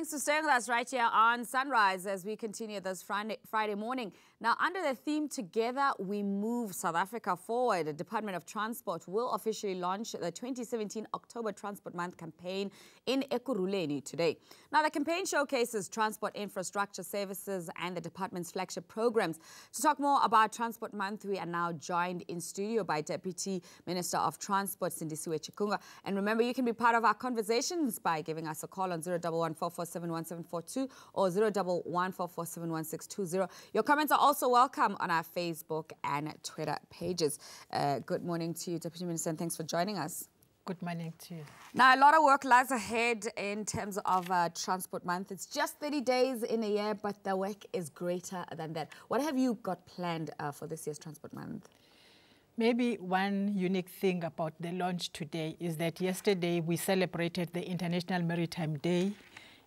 Thanks for staying with us right here on Sunrise as we continue this Friday, morning. Now, under the theme Together We Move South Africa Forward, the Department of Transport will officially launch the 2017 October Transport Month campaign in Ekurhuleni today. Now, the campaign showcases transport infrastructure services and the department's flagship programs. To talk more about Transport Month, we are now joined in studio by Deputy Minister of Transport, Sindisiwe Chikunga. And remember, you can be part of our conversations by giving us a call on 0144 011 or 0114471620. Your comments are also welcome on our Facebook and Twitter pages. Uh, good morning to you, Deputy Minister, and thanks for joining us. Good morning to you. Now, a lot of work lies ahead in terms of uh, Transport Month. It's just 30 days in a year, but the work is greater than that. What have you got planned uh, for this year's Transport Month? Maybe one unique thing about the launch today is that yesterday we celebrated the International Maritime Day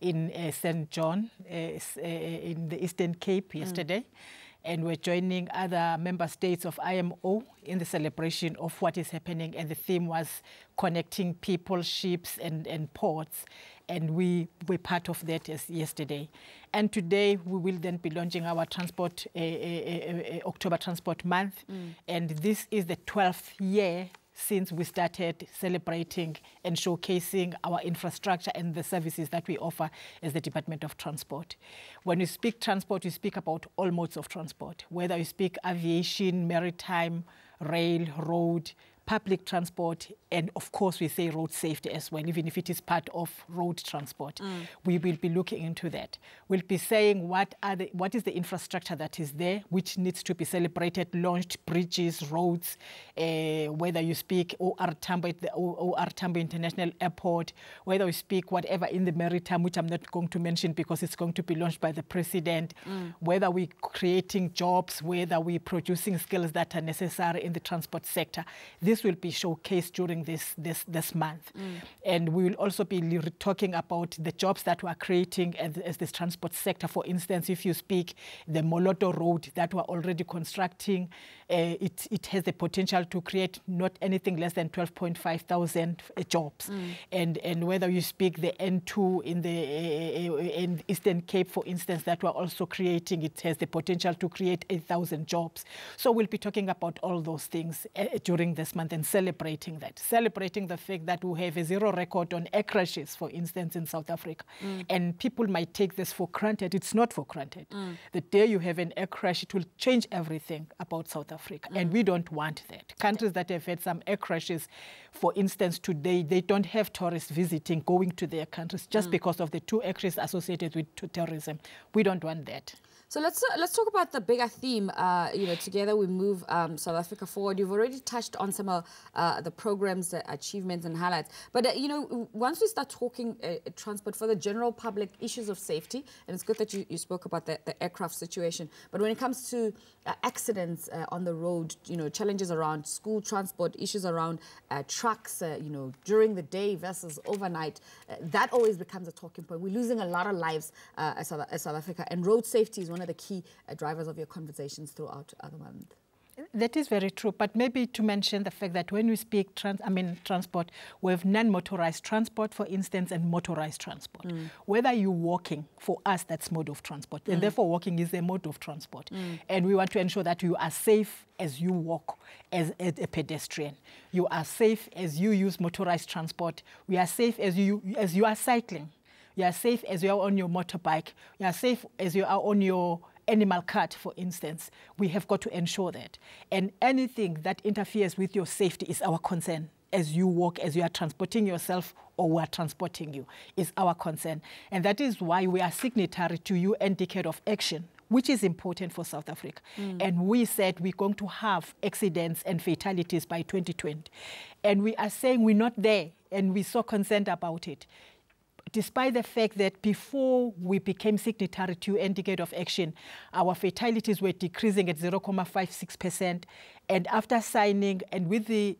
in uh, St. John uh, uh, in the Eastern Cape yesterday. Mm. And we're joining other member states of IMO in the celebration of what is happening. And the theme was connecting people, ships, and, and ports. And we were part of that as yesterday. And today we will then be launching our transport, uh, uh, uh, October Transport Month. Mm. And this is the 12th year since we started celebrating and showcasing our infrastructure and the services that we offer as the Department of Transport. When we speak transport, we speak about all modes of transport, whether you speak aviation, maritime, rail, road, public transport, and of course we say road safety as well, even if it is part of road transport. Mm. We will be looking into that. We'll be saying what, are the, what is the infrastructure that is there, which needs to be celebrated, launched, bridges, roads, uh, whether you speak OR Tambo, the OR Tambo International Airport, whether you speak whatever in the maritime, which I'm not going to mention because it's going to be launched by the president, mm. whether we're creating jobs, whether we're producing skills that are necessary in the transport sector. This this will be showcased during this, this, this month. Mm. And we will also be talking about the jobs that we are creating as, as this transport sector. For instance, if you speak the Moloto Road that we're already constructing, uh, it, it has the potential to create not anything less than 12.5 thousand uh, jobs. Mm. And, and whether you speak the N2 in the uh, in Eastern Cape, for instance, that we're also creating, it has the potential to create 8,000 jobs. So we'll be talking about all those things during this month and celebrating that, celebrating the fact that we have a zero record on air crashes, for instance, in South Africa. Mm. And people might take this for granted. It's not for granted. Mm. The day you have an air crash, it will change everything about South Africa. Mm. And we don't want that. Countries that have had some air crashes, for instance, today, they don't have tourists visiting, going to their countries just mm. because of the two air crashes associated with terrorism. We don't want that. So let's uh, let's talk about the bigger theme. Uh, you know, together we move um, South Africa forward. You've already touched on some of uh, the programs, achievements, and highlights. But uh, you know, once we start talking uh, transport for the general public, issues of safety, and it's good that you, you spoke about the, the aircraft situation. But when it comes to uh, accidents on the road, you know, challenges around school transport, issues around trucks, you know, during the day versus overnight, that always becomes a talking point. We're losing a lot of lives as South, as South Africa, and road safety is one one of the key uh, drivers of your conversations throughout the month. That is very true, but maybe to mention the fact that when we speak trans, I mean transport, we have non-motorized transport, for instance, and motorized transport. Mm. Whether you're walking, for us, that's mode of transport, mm. and therefore walking is a mode of transport. Mm. And we want to ensure that you are safe as you walk as, as, a pedestrian. You are safe as you use motorized transport. We are safe as you as you are cycling. You are safe as you are on your motorbike. You are safe as you are on your animal cart, for instance. We have got to ensure that. And anything that interferes with your safety is our concern as you walk, as you are transporting yourself or we are transporting you, is our concern. And that is why we are signatory to UN Decade of Action, which is important for South Africa. Mm. And we said we're going to have accidents and fatalities by 2020. And we are saying we're not there, and we're so concerned about it despite the fact that before we became signatory to UN Decade of Action, our fatalities were decreasing at 0.56%. And after signing and with the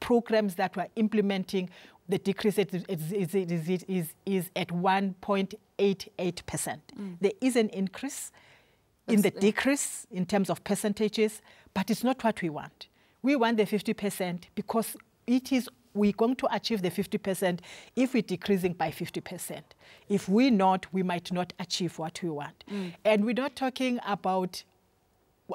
programs that we're implementing, the decrease is, is, is, is, is at 1.88%. Mm. There is an increase in the decrease in terms of percentages, but it's not what we want. We want the 50% because it is we're going to achieve the 50% if we're decreasing by 50%. If we're not, we might not achieve what we want. Mm. And we're not talking about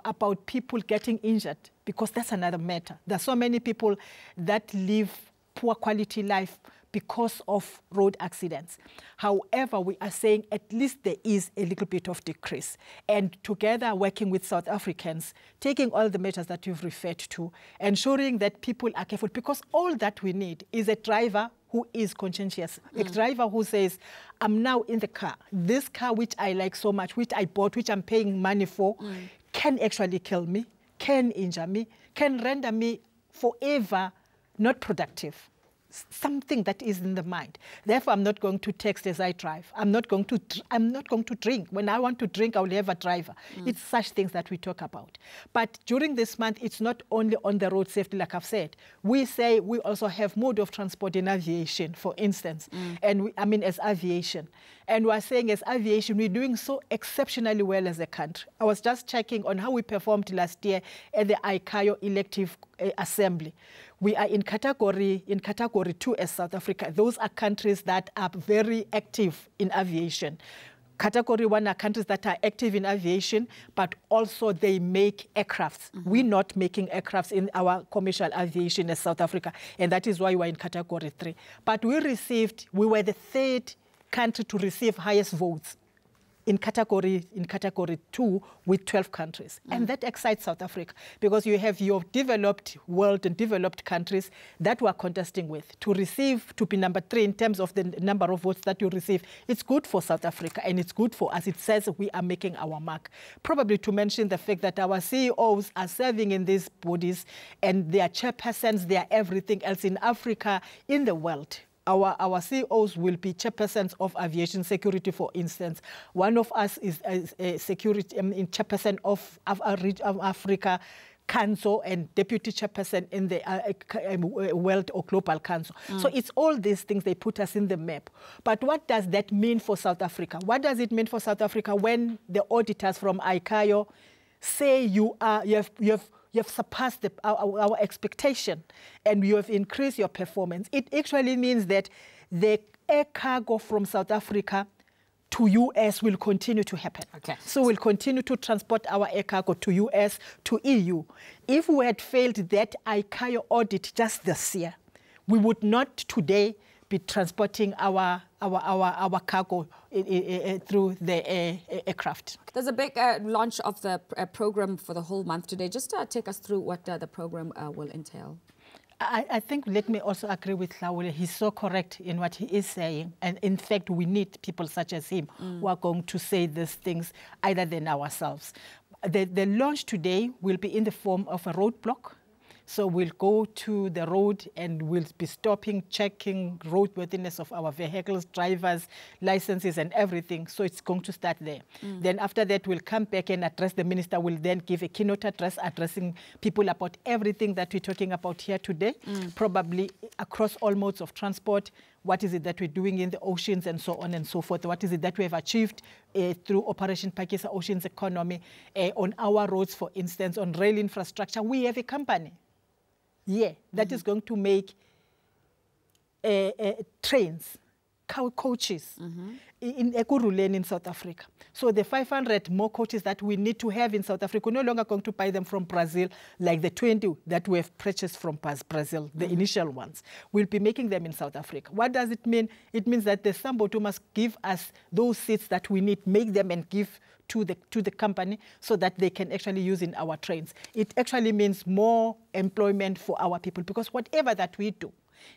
about people getting injured because that's another matter. There's so many people that live poor quality life because of road accidents. However, we are saying at least there is a little bit of decrease. And together, working with South Africans, taking all the measures that you've referred to, ensuring that people are careful, because all that we need is a driver who is conscientious, mm. a driver who says, I'm now in the car. This car, which I like so much, which I bought, which I'm paying money for, mm. can actually kill me, can injure me, can render me forever not productive something that is in the mind. Therefore, I'm not going to text as I drive. I'm not going to. I'm not going to drink. When I want to drink, I will have a driver. Mm. It's such things that we talk about. But during this month, it's not only on the road safety, like I've said. We say we also have mode of transport in aviation, for instance, mm. and we, I mean as aviation. And we're saying as aviation, we're doing so exceptionally well as a country. I was just checking on how we performed last year at the ICAO elective uh, assembly we are in category in category two as South Africa. Those are countries that are very active in aviation. Category one are countries that are active in aviation, but also they make aircrafts. Mm-hmm. We're not making aircrafts in our commercial aviation as South Africa, and that is why we're in category three. But we received, we were the third country to receive highest votes in category in category two with 12 countries. Mm. And that excites South Africa because you have your developed world and developed countries that we're contesting with. To receive, to be number three in terms of the number of votes that you receive, it's good for South Africa and it's good for us. It says we are making our mark. Probably to mention the fact that our CEOs are serving in these bodies and they are chairpersons, they are everything else in Africa, in the world our, our CEOs will be chairpersons of aviation security, for instance. One of us is, a security um, in chairperson of, of, of Africa Council and deputy chairperson in the uh, uh um, World or Global Council. Mm. So it's all these things they put us in the map. But what does that mean for South Africa? What does it mean for South Africa when the auditors from ICAO say you are you have you have you have surpassed the, our, our expectation and you have increased your performance. It actually means that the air cargo from South Africa to US will continue to happen. Okay. So we'll continue to transport our air cargo to US, to EU. If we had failed that ICAO audit just this year, we would not today be transporting our our our, our cargo through the aircraft. There's a big uh, launch of the uh, program for the whole month today. Just uh, take us through what uh, the program uh, will entail. I, I, think let me also agree with Laule. He's so correct in what he is saying. And in fact, we need people such as him mm. who are going to say these things either than ourselves. The, the launch today will be in the form of a roadblock so we'll go to the road and we'll be stopping, checking roadworthiness of our vehicles, drivers, licenses and everything. So it's going to start there. Mm. Then after that, we'll come back and address, the minister will then give a keynote address addressing people about everything that we're talking about here today, mm. probably across all modes of transport, what is it that we're doing in the oceans and so on and so forth. What is it that we have achieved uh, through Operation Phakisa Oceans Economy uh, on our roads, for instance, on rail infrastructure. We have a company yeah, that mm-hmm. is going to make uh, uh, trains, coaches mm-hmm. in Ekurhuleni in South Africa. So the 500 more coaches that we need to have in South Africa, we're no longer going to buy them from Brazil like the 20 that we have purchased from Brazil, the mm-hmm. initial ones. We'll be making them in South Africa. What does it mean? It means that the Sambo must give us those seats that we need, make them and give to the, to the company so that they can actually use in our trains. It actually means more employment for our people because whatever that we do,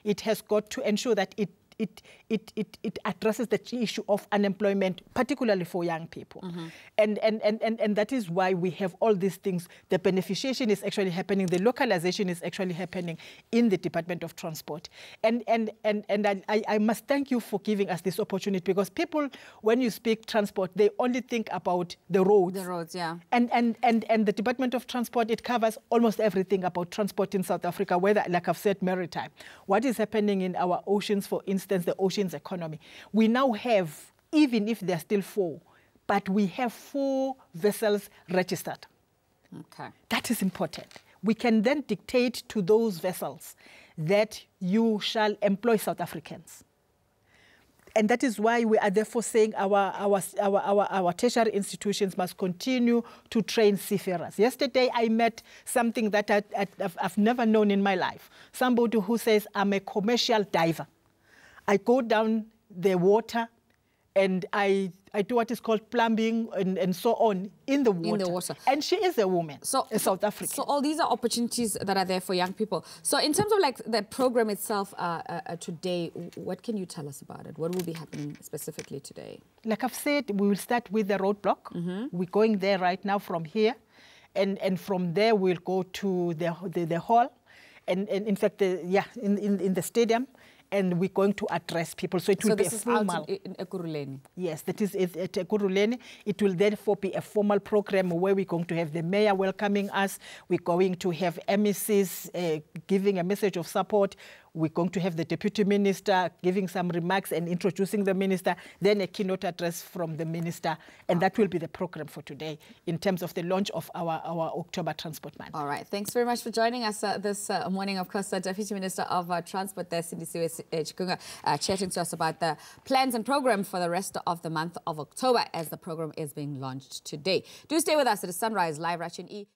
it has got to ensure that it it, it, it, it addresses the issue of unemployment, particularly for young people. Mm-hmm. And, and, and, and, and that is why we have all these things. The beneficiation is actually happening, the localization is actually happening in the Department of Transport. And, and, and, and I, I must thank you for giving us this opportunity because people, when you speak transport, they only think about the roads. The roads, yeah. And, and, and, and the Department of Transport, it covers almost everything about transport in South Africa, whether, like I've said, maritime. What is happening in our oceans, for instance, instance, the oceans economy. We now have, even if there are still four, but we have four vessels registered. Okay. That is important. We can then dictate to those vessels that you shall employ South Africans and that is why we are therefore saying our, our, our, our, our tertiary institutions must continue to train seafarers. Yesterday, I met something that I, have never known in my life. Somebody who says, I'm a commercial diver. I go down the water and I, I do what is called plumbing and, and so on in the water. In the water. And she is a woman, so, a South African. So all these are opportunities that are there for young people. So in terms of like the program itself uh, uh, uh today, what can you tell us about it? What will be happening specifically today? Like I've said, we will start with the roadblock. Mm -hmm. We're going there right now from here. And, and from there, we'll go to the, the, the hall. And, and in fact, the, yeah, in, in, in the stadium and we're going to address people. So it will so be a formal. in, in Yes, that is at Ekurhuleni. It will therefore be a formal program where we're going to have the mayor welcoming us. We're going to have MECs uh, giving a message of support. We're going to have the deputy minister giving some remarks and introducing the minister, then a keynote address from the minister, and that will be the program for today in terms of the launch of our, our October Transport Month. All right. Thanks very much for joining us uh, this uh, morning. Of course, uh, Deputy Minister of uh, Transport there, Sindisiwe Chikunga, uh, chatting to us about the plans and program for the rest of the month of October as the program is being launched today. Do stay with us. It is Sunrise Live, Russian E.